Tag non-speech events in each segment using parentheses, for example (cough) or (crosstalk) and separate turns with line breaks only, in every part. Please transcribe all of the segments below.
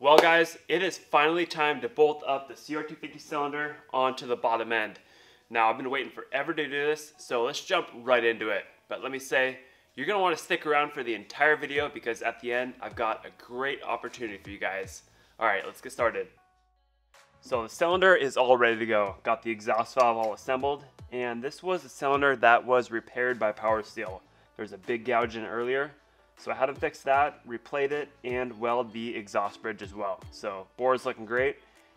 Well guys, it is finally time to bolt up the CR250 cylinder onto the bottom end. Now I've been waiting forever to do this, so let's jump right into it. But let me say, you're gonna wanna stick around for the entire video because at the end, I've got a great opportunity for you guys. All right, let's get started. So the cylinder is all ready to go. Got the exhaust valve all assembled, and this was a cylinder that was repaired by Power Seal. There's a big gouge in it earlier, so I had to fix that, replate it, and weld the exhaust bridge as well. So board's looking great,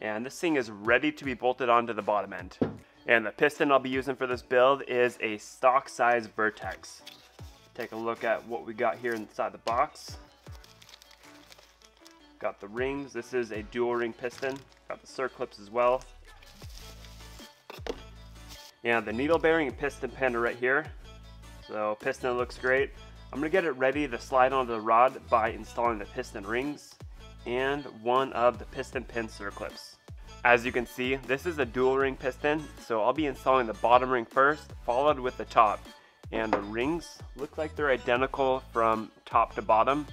and this thing is ready to be bolted onto the bottom end. And the piston I'll be using for this build is a stock size Vertex. Take a look at what we got here inside the box. Got the rings, this is a dual ring piston. Got the circlips as well. And the needle bearing and piston pin right here. So piston looks great. I'm gonna get it ready to slide onto the rod by installing the piston rings and one of the piston pin circlips. As you can see, this is a dual ring piston, so I'll be installing the bottom ring first, followed with the top. And the rings look like they're identical from top to bottom,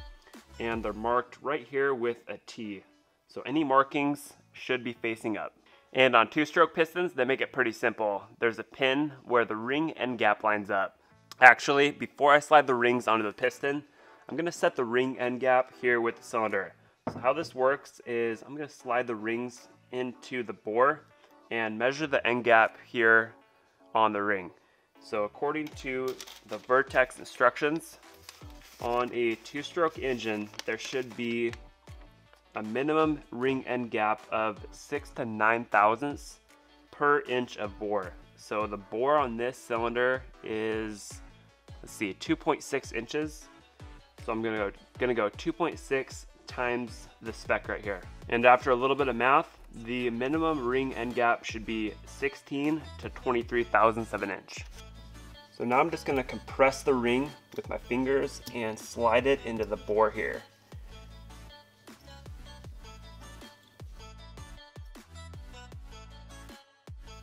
and they're marked right here with a T. So any markings should be facing up. And on two-stroke pistons, they make it pretty simple. There's a pin where the ring end gap lines up. Actually, before I slide the rings onto the piston, I'm gonna set the ring end gap here with the cylinder. So how this works is I'm gonna slide the rings into the bore and measure the end gap here on the ring. So according to the Vertex instructions, on a two-stroke engine, there should be a minimum ring end gap of six to nine thousandths per inch of bore. So the bore on this cylinder is let's see, 2.6 inches. So I'm gonna go, gonna go 2.6 times the spec right here. And after a little bit of math, the minimum ring end gap should be 16 to 23 thousandths of an inch. So now I'm just gonna compress the ring with my fingers and slide it into the bore here.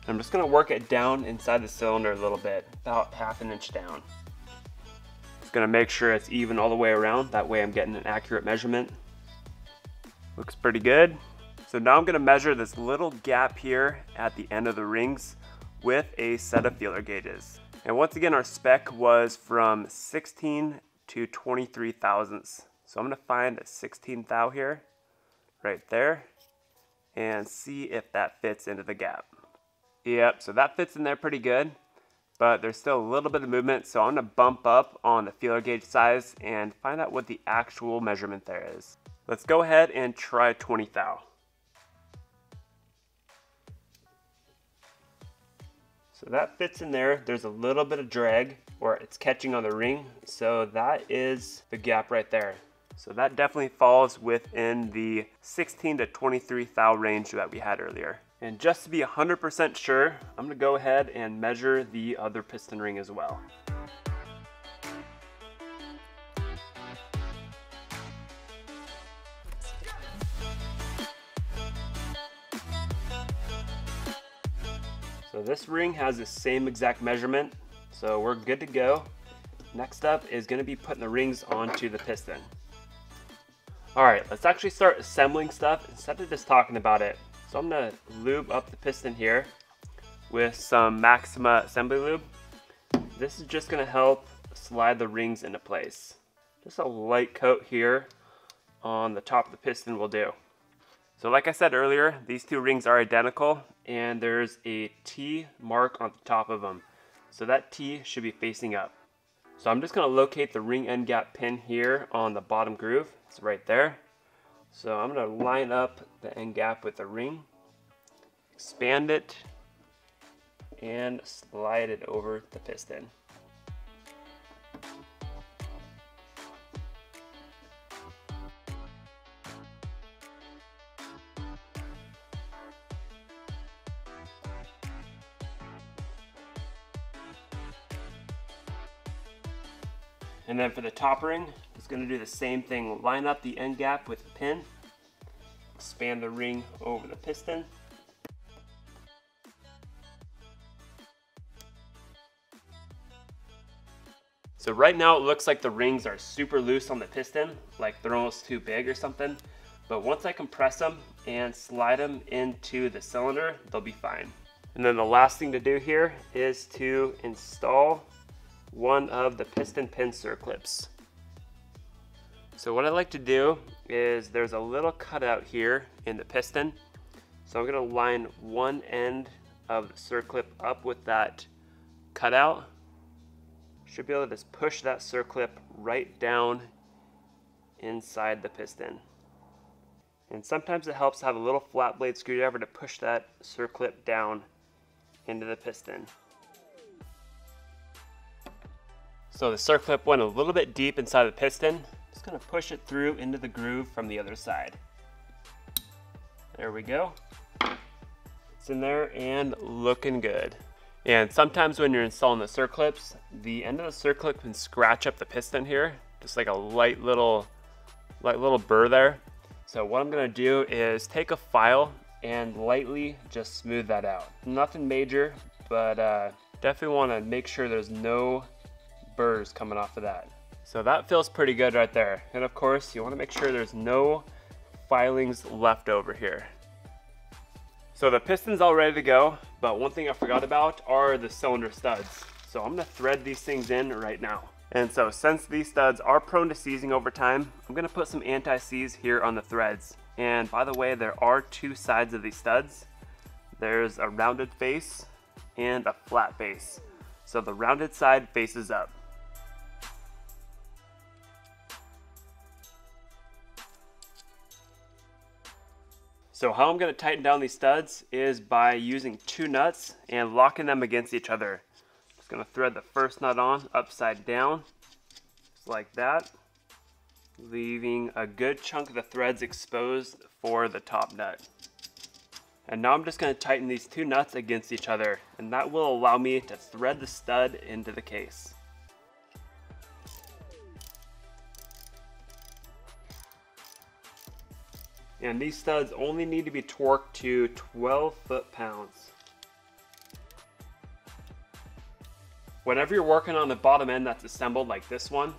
I'm just gonna work it down inside the cylinder a little bit, about half an inch down. Just gonna make sure it's even all the way around. That way I'm getting an accurate measurement. Looks pretty good. So now I'm gonna measure this little gap here at the end of the rings with a set of feeler gauges. And once again, our spec was from 16 to 23 thousandths. So I'm gonna find a 16 thou here, right there, and see if that fits into the gap. Yep, so that fits in there pretty good but there's still a little bit of movement. So I'm gonna bump up on the feeler gauge size and find out what the actual measurement there is. Let's go ahead and try 20 thou. So that fits in there. There's a little bit of drag or it's catching on the ring. So that is the gap right there. So that definitely falls within the 16 to 23 thou range that we had earlier. And just to be 100% sure, I'm gonna go ahead and measure the other piston ring as well. So this ring has the same exact measurement, so we're good to go. Next up is gonna be putting the rings onto the piston. All right, let's actually start assembling stuff instead of just talking about it. So I'm gonna lube up the piston here with some Maxima assembly lube. This is just gonna help slide the rings into place. Just a light coat here on the top of the piston will do. So like I said earlier, these two rings are identical and there's a T mark on the top of them. So that T should be facing up. So I'm just gonna locate the ring end gap pin here on the bottom groove. It's right there. So I'm going to line up the end gap with the ring, expand it, and slide it over the piston. And then for the top ring, it's to do the same thing. Line up the end gap with the pin, expand the ring over the piston. So right now it looks like the rings are super loose on the piston, like they're almost too big or something. But once I compress them and slide them into the cylinder, they'll be fine. And then the last thing to do here is to install one of the piston pin circlips. So what I like to do is there's a little cutout here in the piston. So I'm gonna line one end of the circlip up with that cutout. Should be able to just push that circlip right down inside the piston. And sometimes it helps to have a little flat blade screwdriver to push that circlip down into the piston. So the circlip went a little bit deep inside the piston. Just gonna push it through into the groove from the other side. There we go. It's in there and looking good. And sometimes when you're installing the circlips, the end of the circlip can scratch up the piston here, just like a light little, light little burr there. So what I'm gonna do is take a file and lightly just smooth that out. Nothing major, but uh, definitely wanna make sure there's no burrs coming off of that. So that feels pretty good right there. And of course, you wanna make sure there's no filings left over here. So the piston's all ready to go, but one thing I forgot about are the cylinder studs. So I'm gonna thread these things in right now. And so since these studs are prone to seizing over time, I'm gonna put some anti-seize here on the threads. And by the way, there are two sides of these studs. There's a rounded face and a flat face. So the rounded side faces up. So how I'm gonna tighten down these studs is by using two nuts and locking them against each other. Just gonna thread the first nut on upside down, just like that, leaving a good chunk of the threads exposed for the top nut. And now I'm just gonna tighten these two nuts against each other, and that will allow me to thread the stud into the case. And these studs only need to be torqued to 12 foot-pounds. Whenever you're working on the bottom end that's assembled like this one,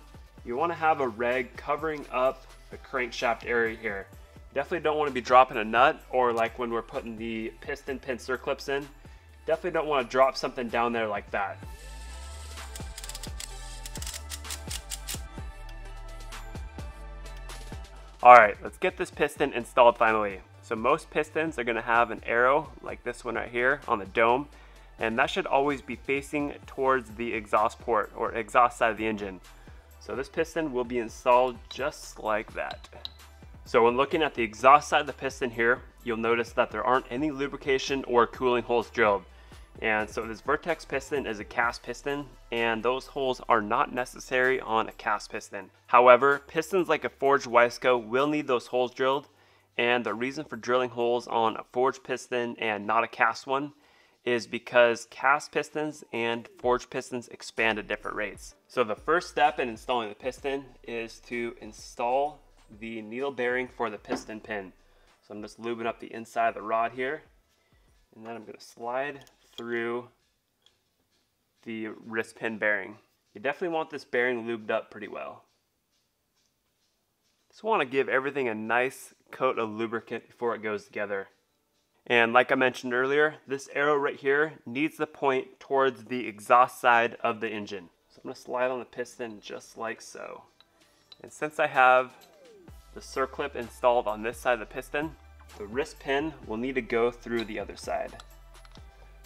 you want to have a reg covering up the crankshaft area here. Definitely don't want to be dropping a nut or like when we're putting the piston pin circlips in, definitely don't want to drop something down there like that. Alright, let's get this piston installed finally. So most pistons are going to have an arrow like this one right here on the dome and that should always be facing towards the exhaust port or exhaust side of the engine. So this piston will be installed just like that. So when looking at the exhaust side of the piston here, you'll notice that there aren't any lubrication or cooling holes drilled. And so this Vertex piston is a cast piston and those holes are not necessary on a cast piston. However, pistons like a forged Wiseco will need those holes drilled and the reason for drilling holes on a forged piston and not a cast one is because cast pistons and forged pistons expand at different rates. So the first step in installing the piston is to install the needle bearing for the piston pin. So I'm just lubing up the inside of the rod here and then I'm going to slide through the wrist pin bearing. You definitely want this bearing lubed up pretty well. Just want to give everything a nice coat of lubricant before it goes together. And like I mentioned earlier, this arrow right here needs to point towards the exhaust side of the engine. So I'm gonna slide on the piston just like so. And since I have the circlip installed on this side of the piston, the wrist pin will need to go through the other side.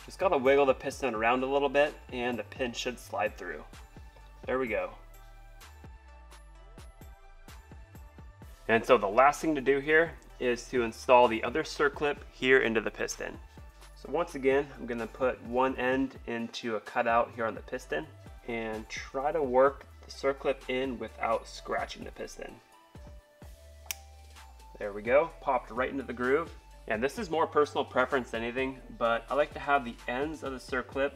Just gotta wiggle the piston around a little bit and the pin should slide through. There we go. And so the last thing to do here is to install the other circlip here into the piston. So once again, I'm gonna put one end into a cutout here on the piston and try to work the circlip in without scratching the piston. There we go, popped right into the groove. And this is more personal preference than anything, but I like to have the ends of the circlip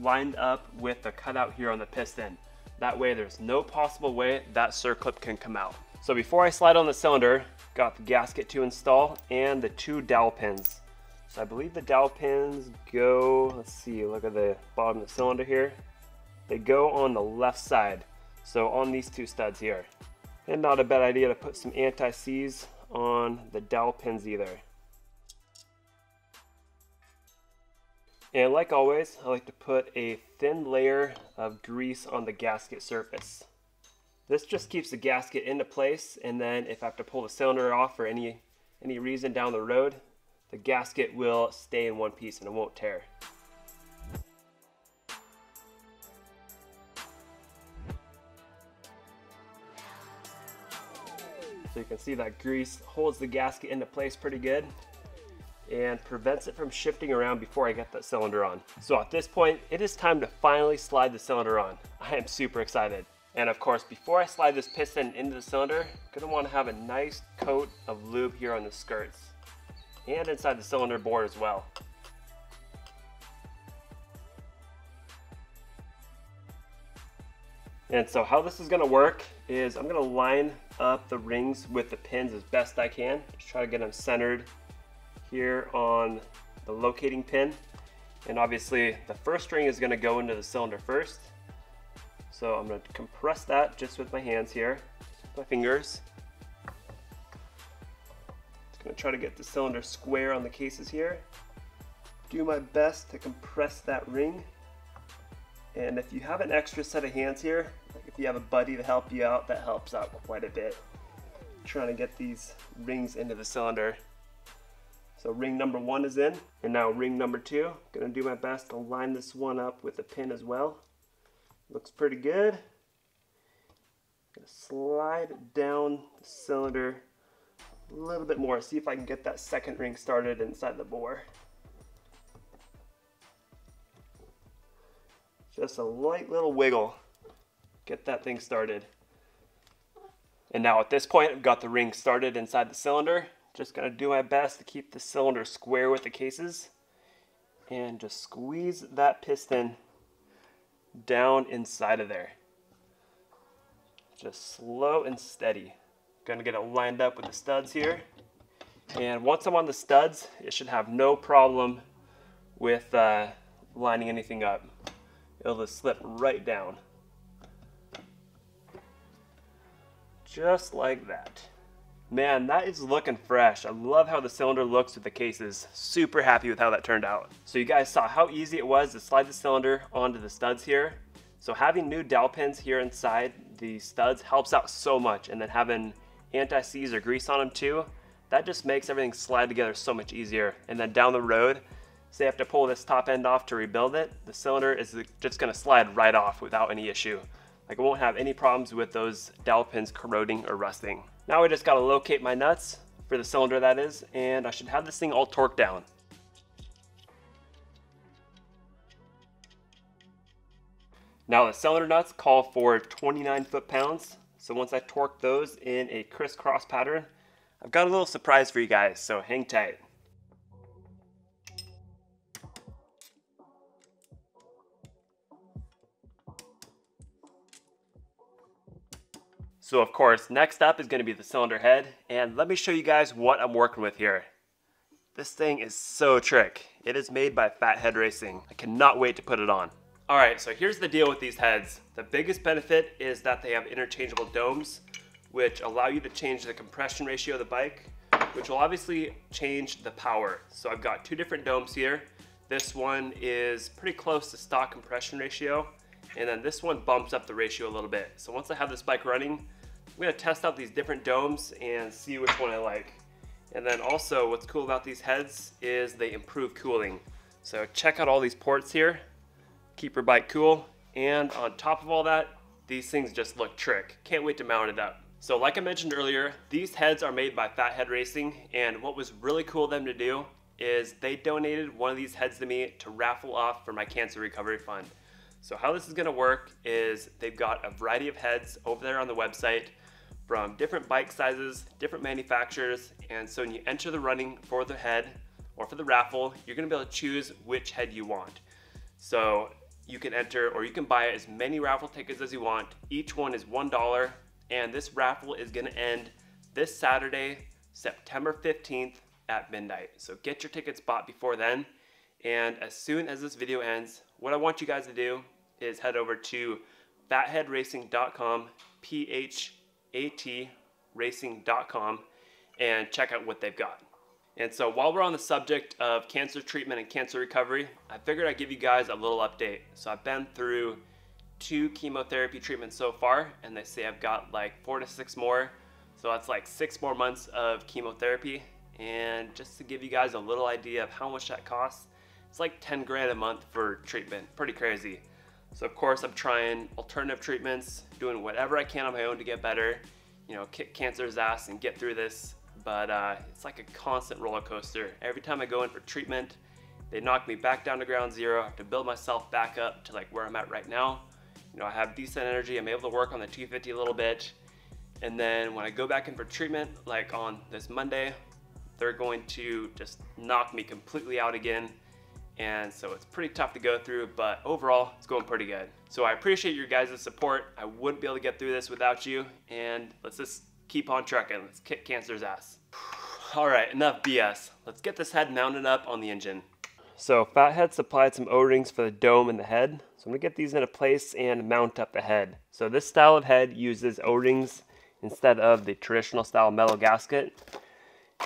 lined up with the cutout here on the piston. That way there's no possible way that circlip can come out. So before I slide on the cylinder, got the gasket to install and the two dowel pins. So I believe the dowel pins go, let's see, look at the bottom of the cylinder here. They go on the left side, so on these two studs here. And not a bad idea to put some anti-seize on the dowel pins either. And like always, I like to put a thin layer of grease on the gasket surface. This just keeps the gasket into place and then if I have to pull the cylinder off for any, any reason down the road, the gasket will stay in one piece and it won't tear. So you can see that grease holds the gasket into place pretty good and prevents it from shifting around before I get that cylinder on. So at this point, it is time to finally slide the cylinder on. I am super excited. And of course, before I slide this piston into the cylinder, I'm gonna wanna have a nice coat of lube here on the skirts and inside the cylinder bore as well. And so how this is gonna work is I'm gonna line up the rings with the pins as best I can. Just try to get them centered here on the locating pin. And obviously the first ring is gonna go into the cylinder first. So I'm gonna compress that just with my hands here, my fingers. Just gonna try to get the cylinder square on the cases here. Do my best to compress that ring. And if you have an extra set of hands here, like if you have a buddy to help you out, that helps out quite a bit. Trying to get these rings into the cylinder. So ring number one is in, and now ring number two. Gonna do my best to line this one up with the pin as well. Looks pretty good. Gonna slide down the cylinder a little bit more. See if I can get that second ring started inside the bore. Just a light little wiggle. Get that thing started. And now at this point, I've got the ring started inside the cylinder. Just gonna do my best to keep the cylinder square with the cases and just squeeze that piston down inside of there. Just slow and steady. Gonna get it lined up with the studs here. And once I'm on the studs, it should have no problem with uh, lining anything up. It'll just slip right down. Just like that. Man, that is looking fresh. I love how the cylinder looks with the cases. Super happy with how that turned out. So you guys saw how easy it was to slide the cylinder onto the studs here. So having new dowel pins here inside the studs helps out so much. And then having anti-seize or grease on them too, that just makes everything slide together so much easier. And then down the road, say I have to pull this top end off to rebuild it, the cylinder is just gonna slide right off without any issue. Like I won't have any problems with those dowel pins corroding or rusting. Now I just gotta locate my nuts, for the cylinder that is, and I should have this thing all torqued down. Now the cylinder nuts call for 29 foot-pounds, so once I torque those in a crisscross pattern, I've got a little surprise for you guys, so hang tight. So of course, next up is gonna be the cylinder head, and let me show you guys what I'm working with here. This thing is so trick. It is made by Phathead Racing. I cannot wait to put it on. All right, so here's the deal with these heads. The biggest benefit is that they have interchangeable domes, which allow you to change the compression ratio of the bike, which will obviously change the power. So I've got two different domes here. This one is pretty close to stock compression ratio, and then this one bumps up the ratio a little bit. So once I have this bike running, I'm gonna test out these different domes and see which one I like. And then also what's cool about these heads is they improve cooling. So check out all these ports here. Keep your bike cool. And on top of all that, these things just look trick. Can't wait to mount it up. So like I mentioned earlier, these heads are made by Phathead Racing. And what was really cool of them to do is they donated one of these heads to me to raffle off for my cancer recovery fund. So how this is gonna work is they've got a variety of heads over there on the website from different bike sizes, different manufacturers, and so when you enter the running for the head or for the raffle, you're gonna be able to choose which head you want. So you can enter or you can buy as many raffle tickets as you want. Each one is $1, and this raffle is gonna end this Saturday, September 15th at midnight. So get your tickets bought before then. And as soon as this video ends, what I want you guys to do is head over to phatheadracing.com, P H atracing.com and check out what they've got. And so while we're on the subject of cancer treatment and cancer recovery, I figured I'd give you guys a little update. So I've been through two chemotherapy treatments so far, and they say I've got like four to six more. So that's like six more months of chemotherapy. And just to give you guys a little idea of how much that costs, it's like 10 grand a month for treatment. Pretty crazy. So of course I'm trying alternative treatments, doing whatever I can on my own to get better, you know, kick cancer's ass and get through this. But uh, it's like a constant roller coaster. Every time I go in for treatment, they knock me back down to ground zero. I have to build myself back up to like where I'm at right now. You know, I have decent energy. I'm able to work on the 250 a little bit. And then when I go back in for treatment, like on this Monday, they're going to just knock me completely out again and so it's pretty tough to go through, but overall, it's going pretty good. So I appreciate your guys' support. I wouldn't be able to get through this without you, and let's just keep on trucking. Let's kick cancer's ass. (sighs) All right, enough BS. Let's get this head mounted up on the engine. So Phathead supplied some O-rings for the dome and the head. So I'm gonna get these into place and mount up the head. So this style of head uses O-rings instead of the traditional style metal gasket.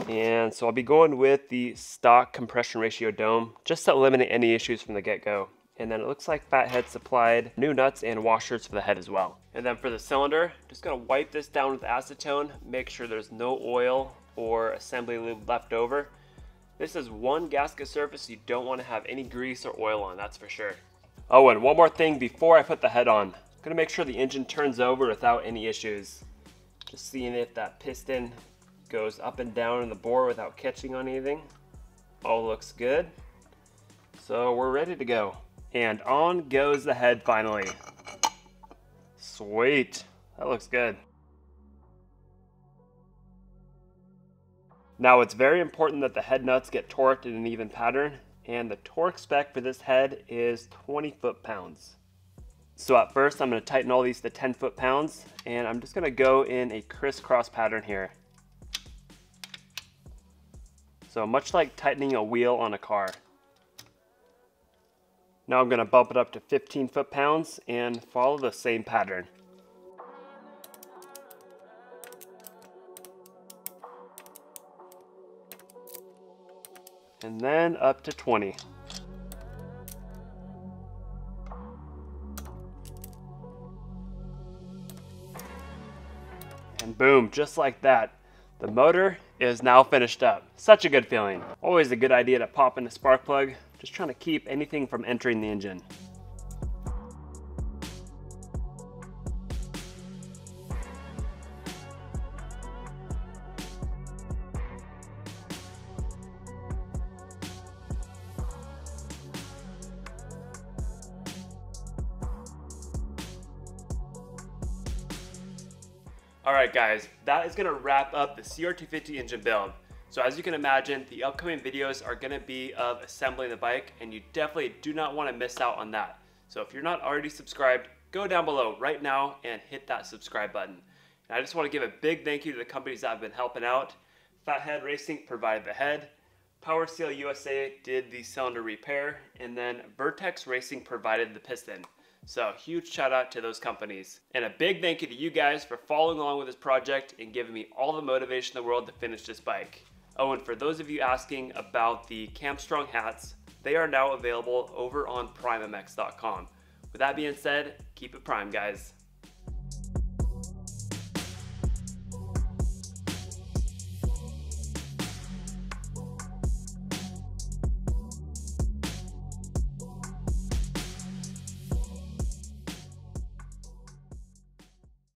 And so I'll be going with the stock compression ratio dome just to eliminate any issues from the get-go. And then it looks like Phathead supplied new nuts and washers for the head as well. And then for the cylinder, just gonna wipe this down with acetone, make sure there's no oil or assembly lube left over. This is one gasket surface you don't wanna have any grease or oil on, that's for sure. Oh, and one more thing before I put the head on. Gonna make sure the engine turns over without any issues. Just seeing if that piston goes up and down in the bore without catching on anything. All looks good. So we're ready to go. And on goes the head finally. Sweet. That looks good. Now it's very important that the head nuts get torqued in an even pattern and the torque spec for this head is 20 foot-pounds. So at first I'm going to tighten all these to 10 foot-pounds and I'm just going to go in a crisscross pattern here. So much like tightening a wheel on a car. Now I'm going to bump it up to 15 foot-pounds and follow the same pattern. And then up to 20. And boom, just like that, the motor is now finished up. Such a good feeling. Always a good idea to pop in a spark plug, just trying to keep anything from entering the engine. Alright guys, that is to wrap up the CR250 engine build. So as you can imagine, the upcoming videos are to be of assembling the bike and you definitely do not want to miss out on that. So if you're not already subscribed, go down below right now and hit that subscribe button. And I just want to give a big thank you to the companies that have been helping out. Phathead Racing provided the head, Power Seal USA did the cylinder repair, and then Vertex Racing provided the piston. So huge shout out to those companies. And a big thank you to you guys for following along with this project and giving me all the motivation in the world to finish this bike. Oh, and for those of you asking about the Campstrong hats, they are now available over on prymemx.com. With that being said, keep it prime, guys.